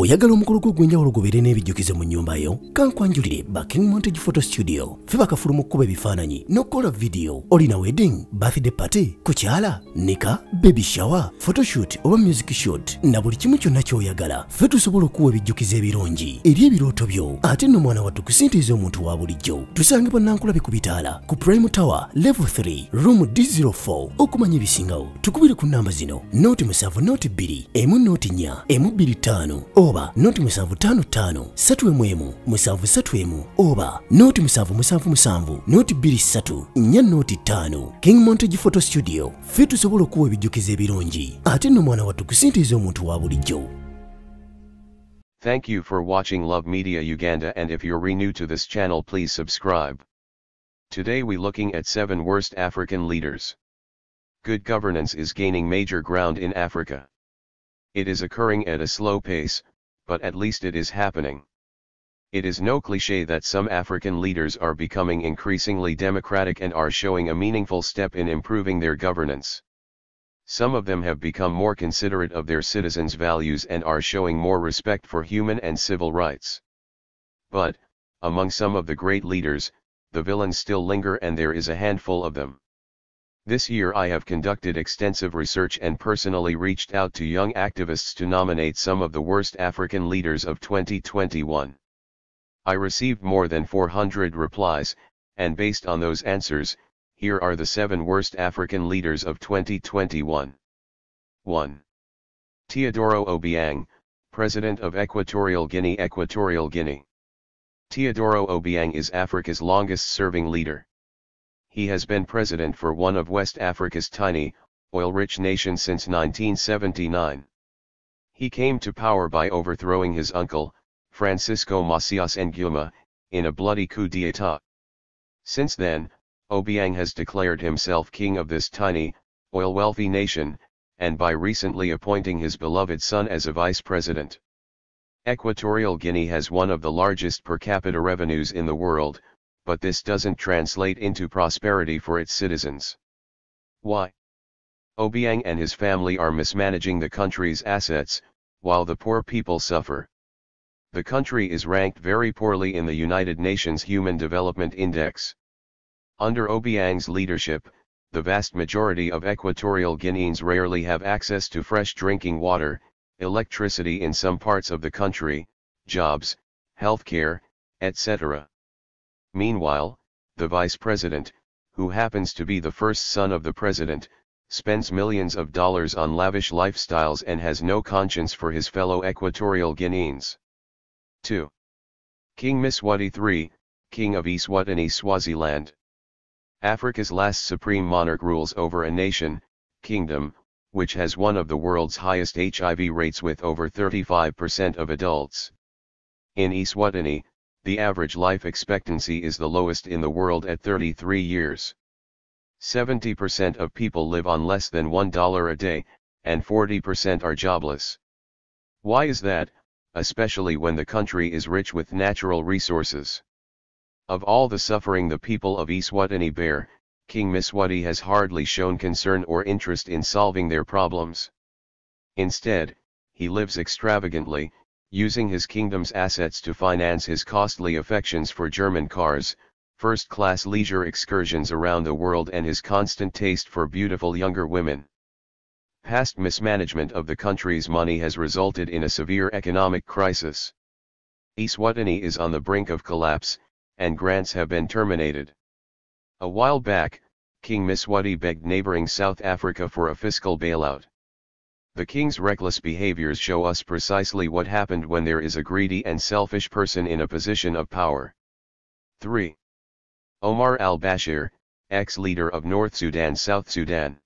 oyagala omukolo gwo ogw'enjawulo gubeere n'ebijjukizo mu nnyumba yo kankwanjulire ba king montage photo studio. Fe bakafulu mu kkuba ebifaananyi n'okukola vidiyo olina wedding birthday party kukyala nika baby shower photoshoot oba music shoot. Na buli kimu kyonna ky'oyagala fe tusobola okuwa ebijjukizo ebirungi eri ebirooto byo. Ate nno mwana wattu kusinteeza omuntu wa bulijjo. Tusange bannankulabe ku bitaala ku prime tower level 3 room d04 okumanya ebisingawo tukubire ku namba zino noti musanvu noti bbiri emu noti nnya emu bbiri ttaano oba noti ssatu emu ssatu emu oba noti noti noti king montage photo studio mwana omuntu wa bulijjo Thank you for watching Love Media Uganda and if you're renewed to this channel please subscribe. Today we looking at 7 worst African leaders. Good governance is gaining major ground in Africa. It is occurring at a slow pace, but at least it is happening. It is no cliché that some African leaders are becoming increasingly democratic and are showing a meaningful step in improving their governance. Some of them have become more considerate of their citizens' values and are showing more respect for human and civil rights. But, among some of the great leaders, the villains still linger and there is a handful of them. This year I have conducted extensive research and personally reached out to young activists to nominate some of the worst African leaders of 2021. I received more than 400 replies, and based on those answers, here are the 7 worst African leaders of 2021. 1. Teodoro Obiang, President of Equatorial Guinea Equatorial Guinea. Teodoro Obiang is Africa's longest-serving leader. He has been president for one of West Africa's tiny, oil-rich nations since 1979. He came to power by overthrowing his uncle, Francisco Macias Nguema, in a bloody coup d'état. Since then, Obiang has declared himself king of this tiny, oil-wealthy nation, and by recently appointing his beloved son as a vice president. Equatorial Guinea has one of the largest per capita revenues in the world, but this doesn't translate into prosperity for its citizens. Why? Obiang and his family are mismanaging the country's assets, while the poor people suffer. The country is ranked very poorly in the United Nations Human Development Index. Under Obiang's leadership, the vast majority of Equatorial Guineans rarely have access to fresh drinking water, electricity in some parts of the country, jobs, healthcare, etc. Meanwhile, the vice president, who happens to be the first son of the president, spends millions of dollars on lavish lifestyles and has no conscience for his fellow Equatorial Guineans. 2. King Mswati III, King of Eswatini Swaziland. Africa's last supreme monarch rules over a nation, kingdom, which has one of the world's highest HIV rates with over 35% of adults. In Eswatini, the average life expectancy is the lowest in the world at 33 years. 70% of people live on less than $1 a day, and 40% are jobless. Why is that, especially when the country is rich with natural resources? Of all the suffering the people of Eswatini bear, King Mswati has hardly shown concern or interest in solving their problems. Instead, he lives extravagantly, using his kingdom's assets to finance his costly affections for German cars, first-class leisure excursions around the world and his constant taste for beautiful younger women. Past mismanagement of the country's money has resulted in a severe economic crisis. Eswatini is on the brink of collapse, and grants have been terminated. A while back, King Mswati begged neighboring South Africa for a fiscal bailout. The king's reckless behaviors show us precisely what happened when there is a greedy and selfish person in a position of power. 3. Omar al-Bashir, ex-leader of North Sudan South Sudan.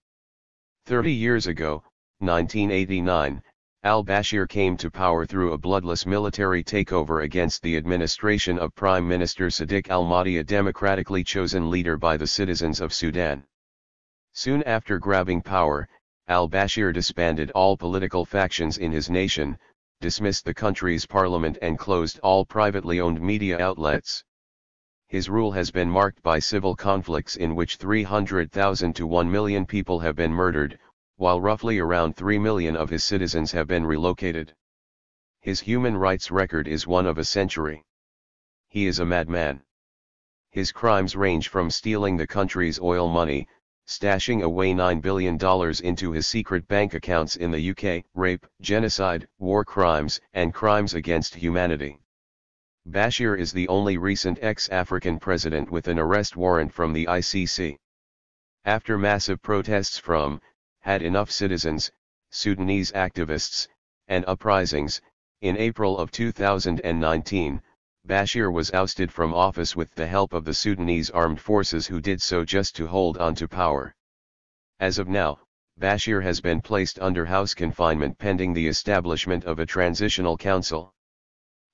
Thirty years ago, 1989, al-Bashir came to power through a bloodless military takeover against the administration of Prime Minister Sadiq al-Mahdi a democratically chosen leader by the citizens of Sudan. Soon after grabbing power, al-Bashir disbanded all political factions in his nation, dismissed the country's parliament and closed all privately owned media outlets. His rule has been marked by civil conflicts in which 300,000 to 1 million people have been murdered, while roughly around 3 million of his citizens have been relocated. His human rights record is one of a century. He is a madman. His crimes range from stealing the country's oil money, stashing away $9 billion into his secret bank accounts in the UK, rape, genocide, war crimes, and crimes against humanity. Bashir is the only recent ex-African president with an arrest warrant from the ICC. After massive protests from, had enough citizens, Sudanese activists, and uprisings, in April of 2019, Bashir was ousted from office with the help of the Sudanese armed forces who did so just to hold on to power. As of now, Bashir has been placed under house confinement pending the establishment of a transitional council.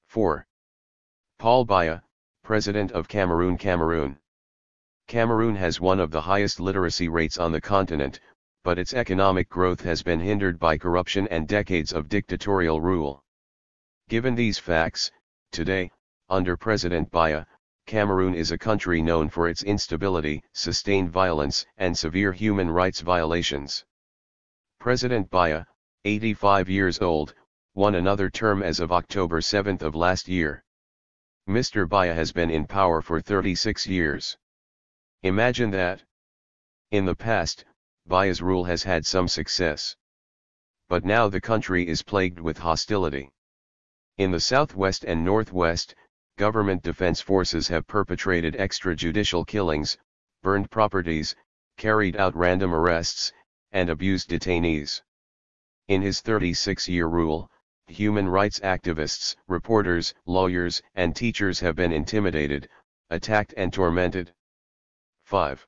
4. Paul Biya, President of Cameroon Cameroon Cameroon has one of the highest literacy rates on the continent, but its economic growth has been hindered by corruption and decades of dictatorial rule. Given these facts, today, under President Biya, Cameroon is a country known for its instability, sustained violence, and severe human rights violations. President Biya, 85 years old, won another term as of October 7 of last year. Mr. Biya has been in power for 36 years. Imagine that. In the past, Biya's rule has had some success. But now the country is plagued with hostility. In the southwest and northwest, government defense forces have perpetrated extrajudicial killings, burned properties, carried out random arrests, and abused detainees. In his 36-year rule, human rights activists, reporters, lawyers, and teachers have been intimidated, attacked and tormented. 5.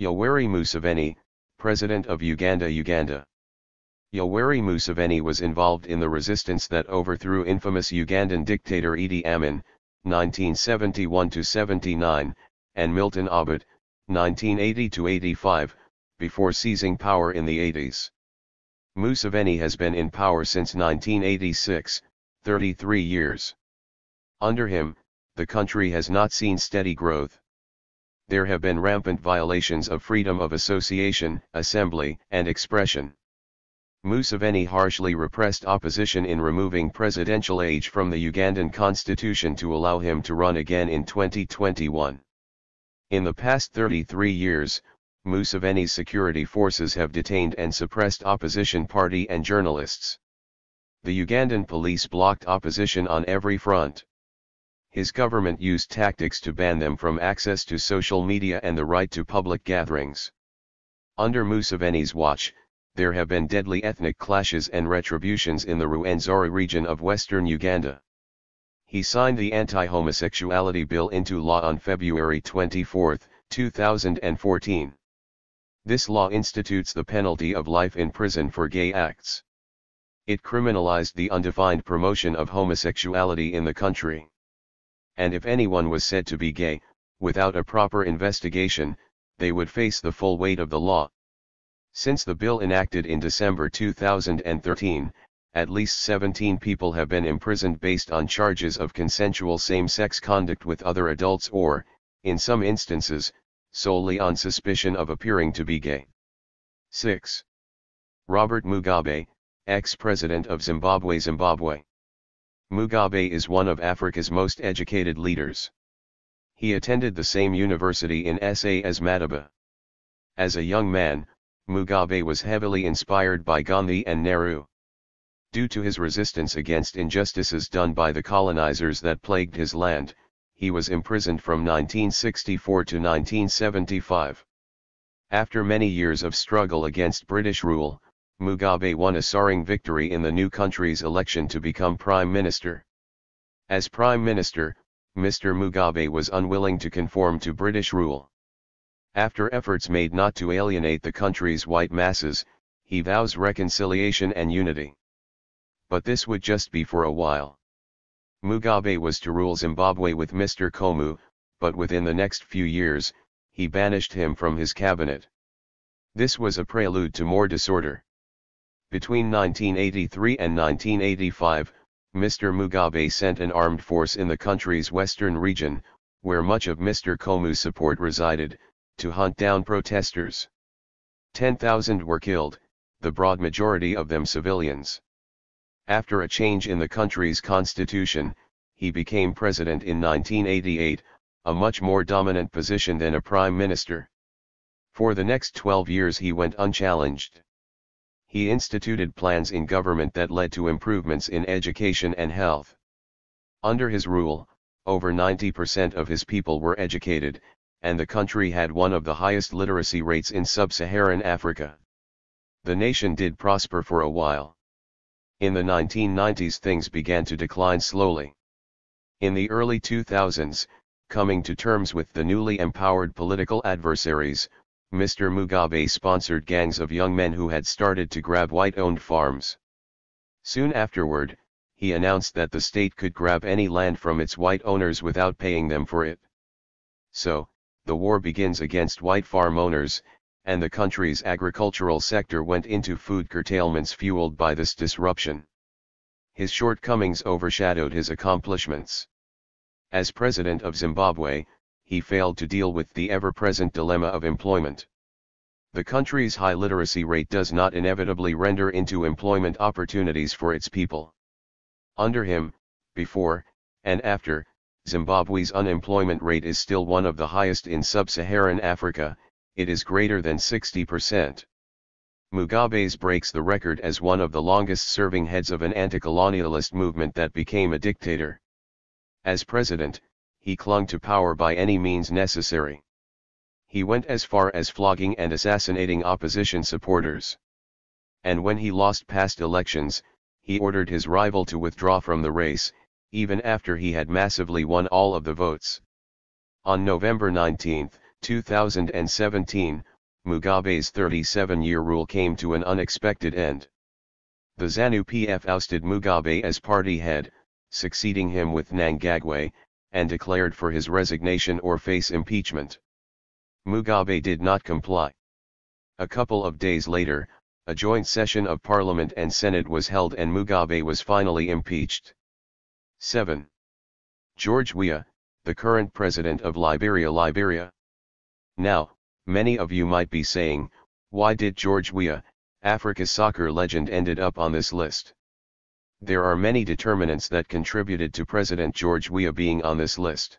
Yoweri Museveni, President of Uganda Uganda Yoweri Museveni was involved in the resistance that overthrew infamous Ugandan dictator Idi Amin, 1971-79, and Milton Obote, 1980-85, before seizing power in the 80s. Museveni has been in power since 1986, 33 years. Under him, the country has not seen steady growth. There have been rampant violations of freedom of association, assembly, and expression. Museveni harshly repressed opposition in removing presidential age from the Ugandan constitution to allow him to run again in 2021. In the past 33 years, Museveni's security forces have detained and suppressed opposition party and journalists. The Ugandan police blocked opposition on every front. His government used tactics to ban them from access to social media and the right to public gatherings. Under Museveni's watch, there have been deadly ethnic clashes and retributions in the Rwenzori region of western Uganda. He signed the anti-homosexuality bill into law on February 24, 2014. This law institutes the penalty of life in prison for gay acts. It criminalized the undefined promotion of homosexuality in the country. And if anyone was said to be gay, without a proper investigation, they would face the full weight of the law. Since the bill enacted in December 2013, at least 17 people have been imprisoned based on charges of consensual same-sex conduct with other adults or, in some instances, solely on suspicion of appearing to be gay. 6. Robert Mugabe, ex-president of Zimbabwe Zimbabwe. Mugabe is one of Africa's most educated leaders. He attended the same university in SA as Madiba. As a young man, Mugabe was heavily inspired by Gandhi and Nehru. Due to his resistance against injustices done by the colonizers that plagued his land, he was imprisoned from 1964 to 1975. After many years of struggle against British rule, Mugabe won a soaring victory in the new country's election to become Prime Minister. As Prime Minister, Mr. Mugabe was unwilling to conform to British rule. After efforts made not to alienate the country's white masses, he vows reconciliation and unity. But this would just be for a while. Mugabe was to rule Zimbabwe with Mr. Nkomo, but within the next few years, he banished him from his cabinet. This was a prelude to more disorder. Between 1983 and 1985, Mr. Mugabe sent an armed force in the country's western region, where much of Mr. Nkomo's support resided, to hunt down protesters. 10,000 were killed, the broad majority of them civilians. After a change in the country's constitution, he became president in 1988, a much more dominant position than a prime minister. For the next 12 years he went unchallenged. He instituted plans in government that led to improvements in education and health. Under his rule, over 90% of his people were educated, and the country had one of the highest literacy rates in sub-Saharan Africa. The nation did prosper for a while. In the 1990s things began to decline slowly. In the early 2000s, coming to terms with the newly empowered political adversaries, Mr. Mugabe sponsored gangs of young men who had started to grab white-owned farms. Soon afterward, he announced that the state could grab any land from its white owners without paying them for it. So, the war begins against white farm owners, and the country's agricultural sector went into food curtailments fueled by this disruption. His shortcomings overshadowed his accomplishments. As president of Zimbabwe, he failed to deal with the ever-present dilemma of employment. The country's high literacy rate does not inevitably render into employment opportunities for its people. Under him, before, and after, Zimbabwe's unemployment rate is still one of the highest in sub-Saharan Africa, it is greater than 60%. Mugabe's breaks the record as one of the longest-serving heads of an anti-colonialist movement that became a dictator. As president, he clung to power by any means necessary. He went as far as flogging and assassinating opposition supporters. And when he lost past elections, he ordered his rival to withdraw from the race, even after he had massively won all of the votes. On November 19, 2017, Mugabe's 37-year rule came to an unexpected end. The ZANU-PF ousted Mugabe as party head, succeeding him with Mnangagwa, and declared for his resignation or face impeachment. Mugabe did not comply. A couple of days later, a joint session of Parliament and Senate was held and Mugabe was finally impeached. 7. George Weah, the current president of Liberia Liberia. Now, Many of you might be saying, why did George Weah, Africa's soccer legend ended up on this list? There are many determinants that contributed to President George Weah being on this list.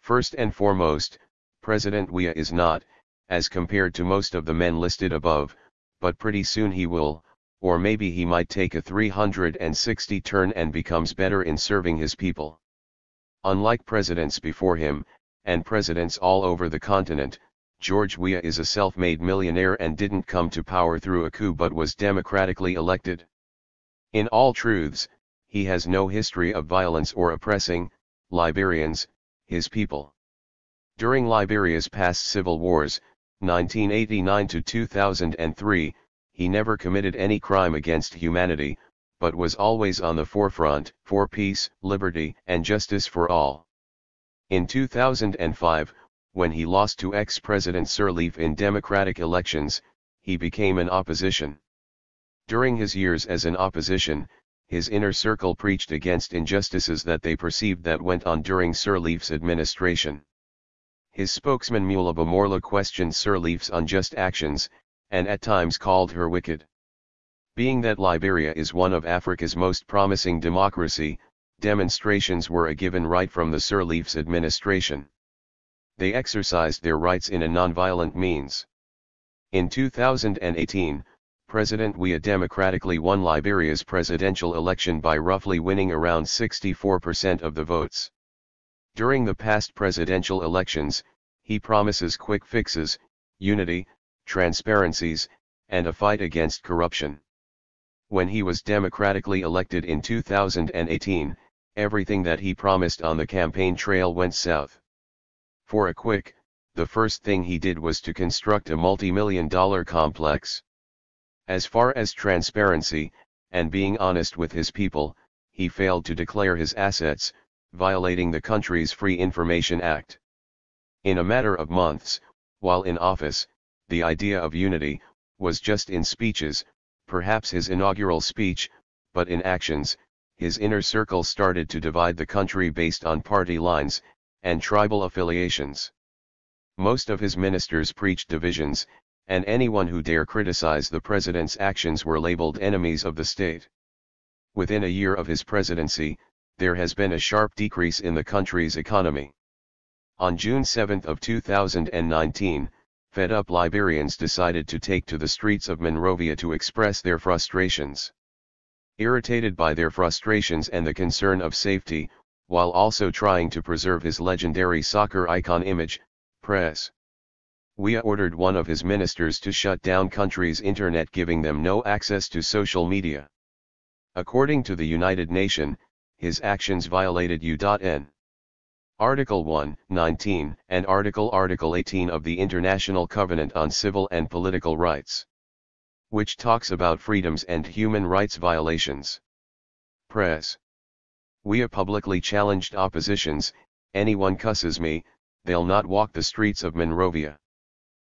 First and foremost, President Weah is not, as compared to most of the men listed above, but pretty soon he will, or maybe he might take a 360 turn and becomes better in serving his people. Unlike presidents before him, and presidents all over the continent, George Weah is a self-made millionaire and didn't come to power through a coup but was democratically elected. In all truths, he has no history of violence or oppressing, Liberians, his people. During Liberia's past civil wars, 1989 to 2003, he never committed any crime against humanity, but was always on the forefront for peace, liberty, and justice for all. In 2005, when he lost to ex-President Sirleaf in democratic elections, he became an opposition. During his years as an opposition, his inner circle preached against injustices that they perceived that went on during Sirleaf's administration. His spokesman Mulbah Morlu questioned Sirleaf's unjust actions, and at times called her wicked. Being that Liberia is one of Africa's most promising democracy, demonstrations were a given right from the Sirleaf's administration they exercised their rights in a nonviolent means. In 2018, President Weah democratically won Liberia's presidential election by roughly winning around 64% of the votes. During the past presidential elections, he promises quick fixes, unity, transparencies, and a fight against corruption. When he was democratically elected in 2018, everything that he promised on the campaign trail went south. For a quick, the first thing he did was to construct a multi-million dollar complex. As far as transparency, and being honest with his people, he failed to declare his assets, violating the country's Free Information Act. In a matter of months, while in office, the idea of unity, was just in speeches, perhaps his inaugural speech, but in actions, his inner circle started to divide the country based on party lines, and tribal affiliations. Most of his ministers preached divisions, and anyone who dare criticize the president's actions were labeled enemies of the state. Within a year of his presidency, there has been a sharp decrease in the country's economy. On June 7 of 2019, fed-up Liberians decided to take to the streets of Monrovia to express their frustrations. Irritated by their frustrations and the concern of safety, while also trying to preserve his legendary soccer icon image, press. Weah ordered one of his ministers to shut down country's internet giving them no access to social media. According to the United Nations, his actions violated U.N. Article 1, 19, and Article Article 18 of the International Covenant on Civil and Political Rights. Which talks about freedoms and human rights violations. Press. We are publicly challenged oppositions, anyone cusses me, they'll not walk the streets of Monrovia.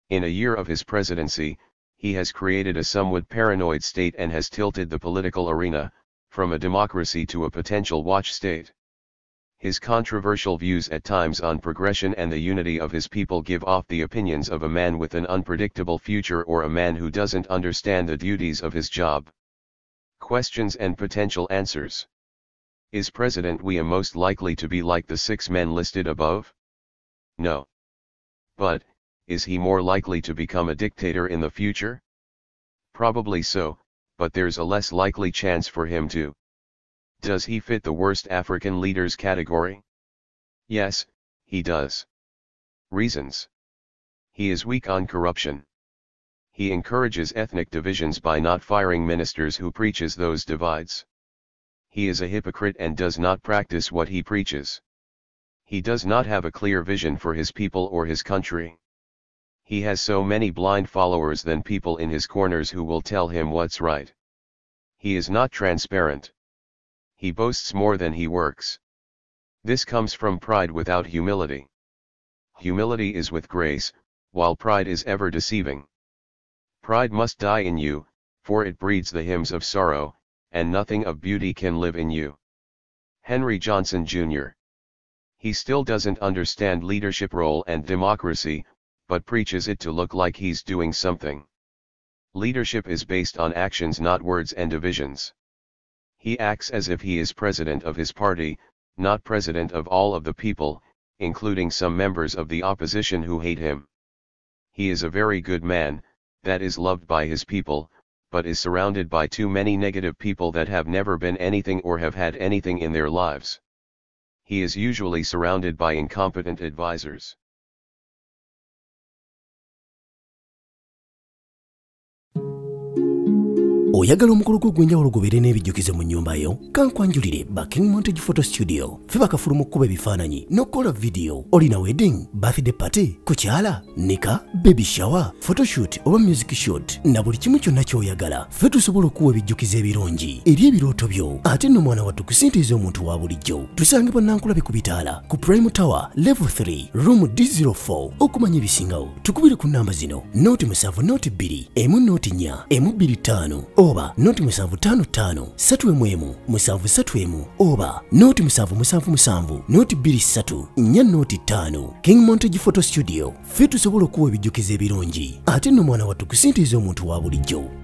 In a year of his presidency, he has created a somewhat paranoid state and has tilted the political arena, from a democracy to a potential watch state. His controversial views at times on progression and the unity of his people give off the opinions of a man with an unpredictable future or a man who doesn't understand the duties of his job. Questions and potential answers. Is President Weah most likely to be like the six men listed above? No. But, is he more likely to become a dictator in the future? Probably so, but there's a less likely chance for him to. Does he fit the worst African leaders category? Yes, he does. Reasons. He is weak on corruption. He encourages ethnic divisions by not firing ministers who preaches those divides. He is a hypocrite and does not practice what he preaches. He does not have a clear vision for his people or his country. He has so many blind followers than people in his corners who will tell him what's right. He is not transparent he boasts more than he works. This comes from pride without humility. Humility is with grace, while pride is ever deceiving. Pride must die in you, for it breeds the hymns of sorrow, and nothing of beauty can live in you. Henry Johnson Jr. He still doesn't understand leadership role and democracy, but preaches it to look like he's doing something. Leadership is based on actions not words and divisions. He acts as if he is president of his party, not president of all of the people, including some members of the opposition who hate him. He is a very good man, that is loved by his people, but is surrounded by too many negative people that have never been anything or have had anything in their lives. He is usually surrounded by incompetent advisors. Oyagala omukolo gwo ogw'enjawulo gubeere n'ebijjukize mu nnyumba yo kankwanjulire baking montage photo studio. Fe bakafulu mu kkuba ebifaananyi n'okukola vidiyo olina wedding birthday party kukyala nika baby shower photoshoot oba music shoot. Na buli kimu kyonna ky'oyagala fe tusobola okuwa ebijjukizo ebirungi. Eri ebirooto byo ate nno mwana wattu kusintiiza omuntu wa bulijjo. Tusangibwa nankulabe ku bitaala ku prime tower level 3 room d04 okumanya ebisingawo tukubire ku namba zino noti musanvu noti bbiri emu noti nnya emu bbiri ttaano oba noti musanvu ttaano ttaano ssatu emu emu musanvu ssatu emu oba noti musanvu musanvu musanvu noti bbiri ssatu nnya noti ttaano king montage photo studio ffe tusobola okuwa ebijjukizo ebirungi ate nno mwana wattu kusintiiza omuntu wa bulijjo